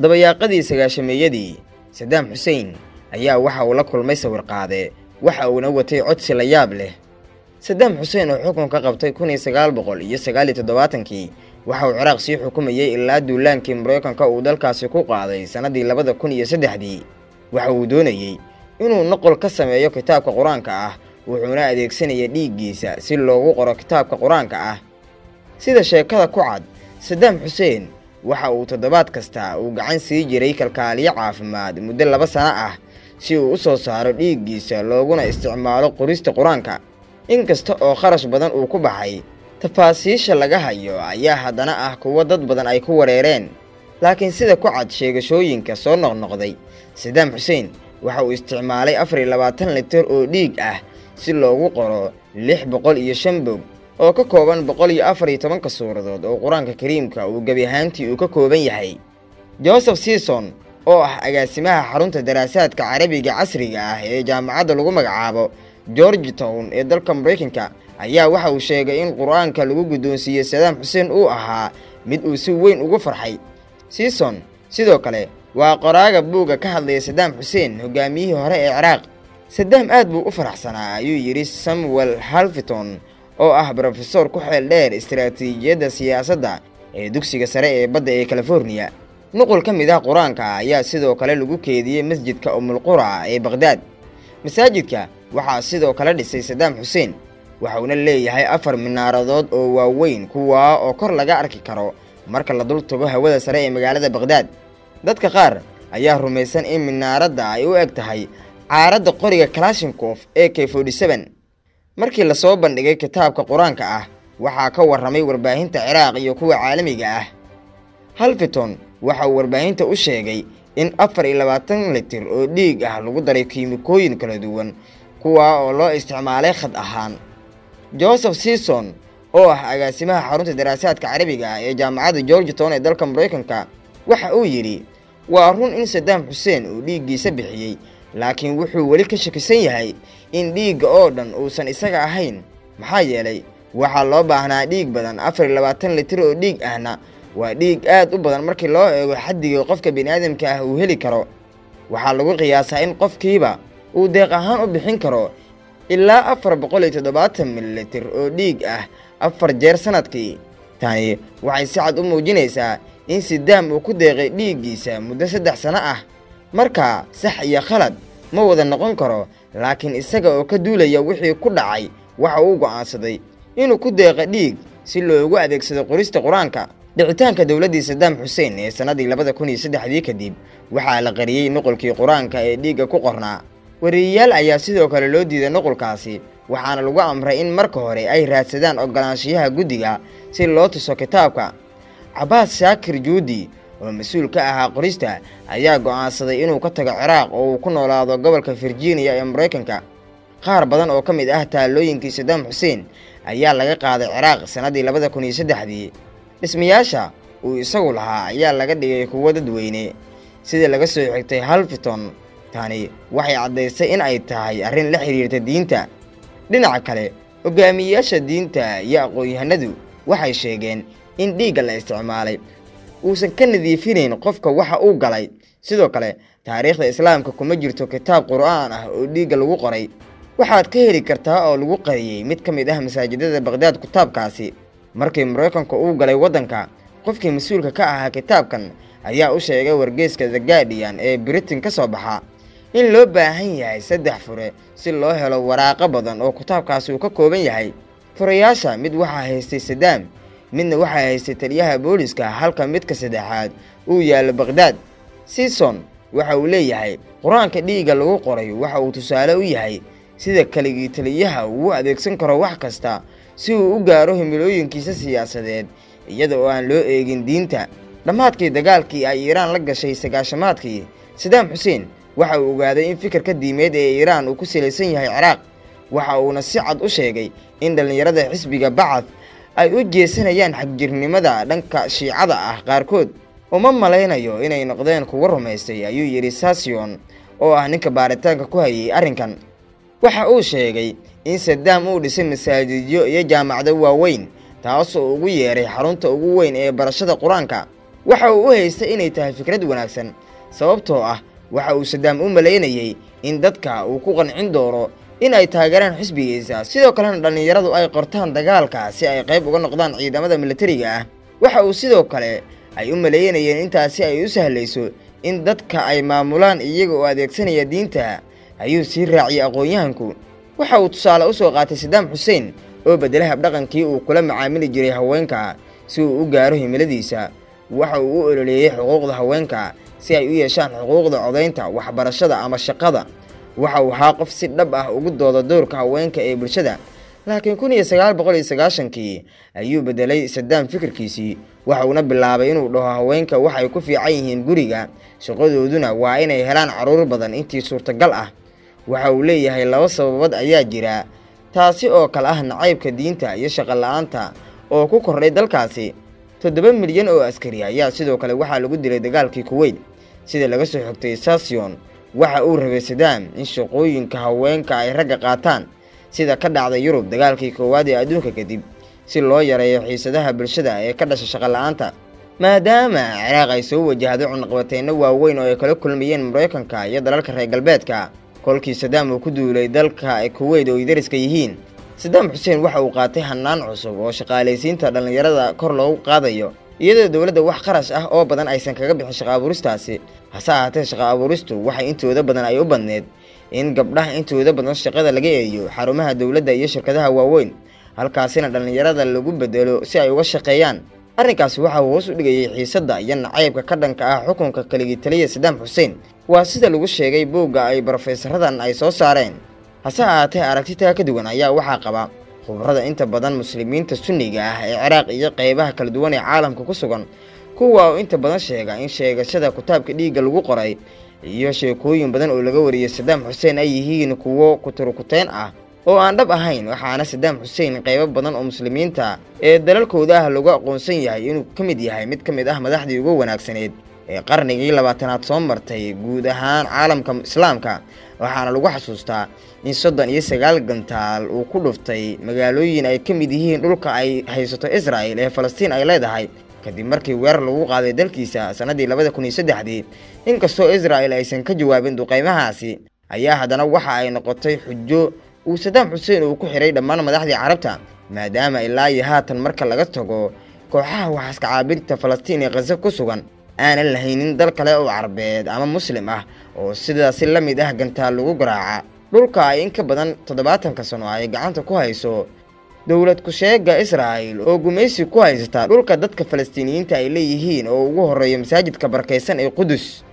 dabayaaqadii sagaashameeyadii sadaam xuseen ayaa waxa uu la kulmay sawirqaade waxa uuna watay codsi la yaab leh. Sadaam xuseen oo xukunka qabtay kun iyo sagaal boqol iyo sagaal iyo toddobaatankii waxa uu ciraaq sii xukumayay ilaa duulaankii maraykanka uu dalkaasi ku qaaday sannadii labada kun iyo saddexdii. Waxa uu doonayey inuu noqol ka sameeyo kitaabka qur'aanka ah wuxuuna adeegsanaya dhiiggiisa si loogu qoro kitaabka qur'aanka ah. Sida sheekada ku cad sadaam xuseen waxa uu toddobaad kasta uu gacan sii jiray kalkaaliyo caafimaad muddo laba sano ah si uu u soo saaro dhiiggiisa looguna isticmaalo qorista qur'aanka. Inkasta oo kharash badan uu ku baxay tafaasiisha laga hayo ayaa haddana ah kuwo dad badan ay ku wareereen. Laakiin sida ku cad sheegashooyinka soo noqnoqday sadaam xuseen waxa uu isticmaalay afar iyo labaatan litir oo dhiig ah si loogu qoro lix boqol iyo shan bog oo ka kooban boqol iyo afar iyo tobanka suuradood oo qur'aanka kariimka uu gebi ahaantii uu ka kooban yahay. Joseph season oo ah agaasimaha xarunta daraasaadka carabiga casriga ah ee jaamacadda lagu magacaabo george town ee dalka maraykanka ayaa waxa uu sheegay in qur'aanka lagu guddoonsiiyey sadaam xuseen uu ahaa mid uu si weyn ugu farxay. Season sidoo kale waa qoraaga buugga ka hadlaya sadaam xuseen hogaamiyihii hore ee ciraaq. Sadaam aad buu u faraxsanaa ayuu yidhi samuel halfiton oo ah brofesor ku xeel dheer istaraatiijiyadda siyaasadda ee dugsiga sare ee badda ee californiya nuqul ka mid ah qur'aanka ayaa sidoo kale lagu keediyey masjidka umulqura ee bakhdad masaajidka waxaa sidoo kale dhisay sadaam xuseen waxauna leeyahay afar minaaradood oo waaweyn kuwaa oo kor laga arki karo marka la dul tago hawada sare ee magaalada bakhdad dadka qaar ayaa rumaysan in minaaradda ay u eg tahay caaradda qoriga kalashinkof ee k markii la soo bandhigay kitaabka qur'aanka ah waxaa ka warramay warbaahinta ciraaq iyo kuwa caalamiga ah. Halfiton waxa uu warbaahinta u sheegay in afar iyo labaatan litir oo dhiig ah lagu daray kiimikooyin kala duwan kuwaa oo loo isticmaalay khad ahaan. Joseph season oo ah agaasimaha xarunta daraasaadka carabiga ah ee jaamacadda george town ee dalka maraykanka waxa uu yidhi waa run in sadaam xuseen uu dhiiggiisa bixiyey laakiin wuxuu weli ka shakisan yahay in dhiigga oo dhan uusan isaga ahayn. Maxaa yeelay waxaa loo baahnaa dhiig badan afar iyo labaatan litir oo dhiig ahna waa dhiig aad u badan markii loo eego xaddiga qofka bini'aadamka ah uu heli karo. Waxaa lagu qiyaasaa in qofkiiba uu deeq ahaan u bixin karo ilaa afar boqol iyo toddobaatan mililitir oo dhiig ah afar jeer sannadkii tani waxay si cad u muujinaysaa in sidaam uu ku deeqay dhiiggiisa muddo saddex sano ah markaa sax iyo khalad ma wada noqon karo laakiin isaga oo ka duulaya wixii ku dhacay waxa uu go'aansaday inuu ku deeqa dhiig si loogu adeegsado qorista qur'aanka. Dhicitaanka dowladdii sadaam xuseen ee sannadii labada kun iyo saddexdii kadib waxaa la qariyey nuqulkii qur'aanka ee dhiigga ku qornaa wariyayaal ayaa sidoo kale loo diiday nuqulkaasi waxaana lagu amray in marka hore ay raadsadaan ogolaanshiyaha guddiga si loo tuso kitaabka. Cabaas shaakir juudi oo mas'uul ka ahaa qorista ayaa go'aansaday inuu ka tago ciraaq oo uu ku noolaado gobolka virginia ee maraykanka qaar badan oo ka mid ah taallooyinkii sadaam xuseen ayaa laga qaaday ciraaq sannadii labada kun iyo saddexdii. Dhismayaasha uu isagu lahaa ayaa laga dhigay kuwo dadweyne sida laga soo xigtay halfiton tani waxay caddaysay in ay tahay arrin la xidhiirta diinta. Dhinaca kale hogaamiyeyaasha diinta iyo aqoon-yahanadu waxay sheegeen in dhiigga la isticmaalay uusan ka nadiifinayn qofka waxa uu galay. Sidoo kale taariikhda islaamka kuma jirto kitaab qur'aan ah oo dhiigga lagu qoray. Waxaad ka heli kartaa oo lagu qariyey mid ka mid ah masaajidada bakhdad kitaabkaasi. Markii maraykanka uu galay waddanka qofkii mas'uulka ka ahaa kitaabkan ayaa u sheegay wargeyska the guardian ee britain ka soo baxa. In loo baahan yahay saddex fure si loo helo waraaqo badan oo kitaabkaasi uu ka kooban yahay. Furayaasha mid waxaa haystay sadaam midna waxaa haystay taliyaha booliska halka midka saddexaad uu yaallo bakhdad season waxa uu leeyahay qur'aanka dhiigga lagu qoray waxa uu tusaale u yahay sida keligii taliyaha uu adeegsan karo wax kasta si uu u gaaro himilooyinkiisa siyaasadeed iyada oo aan loo eegin diinta. Dhammaadkii dagaalkii ay iiraan la gashay sagaashamaadkii sadaam xuseen waxa uu ogaaday in fikirka diimeed ee iiraan uu ku salaysan yahay ciraaq. Waxa uuna si cad u sheegay in dhallinyarada xisbiga bacad ay u jeesanayaan xagjirnimada dhanka shiicada ah qaarkood. Uma malaynayo inay noqdeen kuwa rumaystay ayuu yidhi sasion oo ah ninka baaritaanka ku hayay arrinkan. Waxa uu sheegay in sadaam uu dhisay masaajidyo iyo jaamacado waaweyn taasoo ugu yeeray xarunta ugu weyn ee barashada qur'aanka. Waxa uu u haystay inay tahay fikrad wanaagsan sababtoo ah waxa uu sadaam u malaynayey in dadka uu ku qancin doono in ay taageeraan xisbigiisa. Sidoo kalena dhallinyaradu ay qortaan dagaalka si ay qayb uga noqdaan ciidamada militariga ah. Waxa uu sidoo kale ay u malaynayeen intaasi ay u sahlayso in dadka ay maamulaan iyaga oo adeegsanaya diinta ayuu sii raaciyey aqoon-yahanku. Waxa uu tusaale u soo qaatay sadaam xuseen oo beddelay habdhaqankii uu kula macaamili jiray haweenka si uu u gaaro himiladiisa. Waxa uu u ololeeyey xuquuqda haweenka si ay u yeeshaan xuquuqda codaynta waxbarashada ama shaqada waxa uu ahaa qof si dhab ah ugu dooda doorka haweenka ee bulshada. Laakiin kun iyo sagaal boqol iyo sagaashankii ayuu beddelay sadaam fikirkiisii waxa uuna bilaabay inuu dhaho haweenka waxay ku fiican yihiin guriga. Shaqadooduna waa inay helaan carruur badan intii suurtagal ah. Waxa uu leeyahay laba sababood ayaa jira taasi oo kale ah nacaybka diinta iyo shaqo la'aanta oo ku kordhay dalkaasi. Toddoba milyan oo askari ayaa sidoo kale waxaa lagu dilay dagaalkii kuweyt sida laga soo xogtay sasion waxa uu rabay sadaam in shaqooyinka haweenka ay ragga qaataan sida ka dhacday yurub dagaalkii koowaad ee adduunka kadib si loo yareeyo xiisadaha bulshada ee ka dhasha shaqo la'aanta. Maadaama ciraaq ay soo wajahday cunaqabateyno waaweyn oo ay kala kulmayeen maraykanka iyo dalalka reer galbeedka kolkii sadaam uu ku duulay dalka kuweyt oo ay dariska yihiin. Sadaam xuseen waxa uu qaatay hannaan cusub oo shaqaalaysiinta dhallinyarada kor loogu qaadayo iyadoo dowladda wax qarash ah oo badan aysan kaga bixin shaqa abuuristaasi. Hase ahaatee shaqa abuuristu waxay intooda badan ay u badneed in gabdhaha intooda badan shaqada laga eeyo xarumaha dowladda iyo shirkadaha waaweyn halkaasina dhallinyarada lagu bedelo si ay uga shaqeeyaan. Arrinkaasi waxa uu hoos u dhigayay xiisadda iyo nacaybka ka dhanka ah xukunka kaligii taliya sadaam xuseen waa sida lagu sheegay boogga ay brofesaradan ay soo saareen. Hase ahaatee aragtitaa ka duwan ayaa waxaa qaba khubrada inta badan muslimiinta sunniga ah ee ciraaq iyo qaybaha kala duwan ee caalamka ku sugan kuwa uu inta badan sheega in sheegashada kitaabka dhiigga lagu qoray iyo sheekooyin badan oo laga wariyey sadaam xuseen ay yihiin kuwo kuturukuteen ah oo aan dhab ahayn waxaana sadaam xuseen qaybo badan oo muslimiinta ee dalalkooda ah lagu aqoonsan yahay inuu ka mid yahay mid ka mid ah madaxdii ugu wanaagsaneed ee qarnigii labaatanaad soo martay guud ahaan caalamka islaamka waxaana lagu xasuustaa in soddon iyo sagaal gantaal uu ku dhuftay magaalooyin ay ka mid yihiin dhulka ay haysato israa'el ee falastiin ay leedahay. Kadib markii weerar lagu qaaday dalkiisa sannadii labada kun iyo saddexdii inkastoo israa'el aysan ka jawaabin duqaymahaasi ayaa haddana waxa ay noqotay xujo uu sadaam xuseen uu ku xidhay dhammaan madaxdii carabta maadaama ilaa iyo haatan marka laga tago kooxaha waxaska caabinta falastiin ee khaza ku sugan. Aanan lahaynin dal kale oo carabeed ama muslim ah oo sidaasi la mid ah gantaal lagu garaaca dhulka ay in ka badan toddobaatanka sano ay gacanta ku hayso dowlad ku-sheega israa'el oo gumaysi ku haysata dhulka dadka falastiiniyiinta ay leeyihiin oo ugu horreeya masaajidka barakaysan ee qudus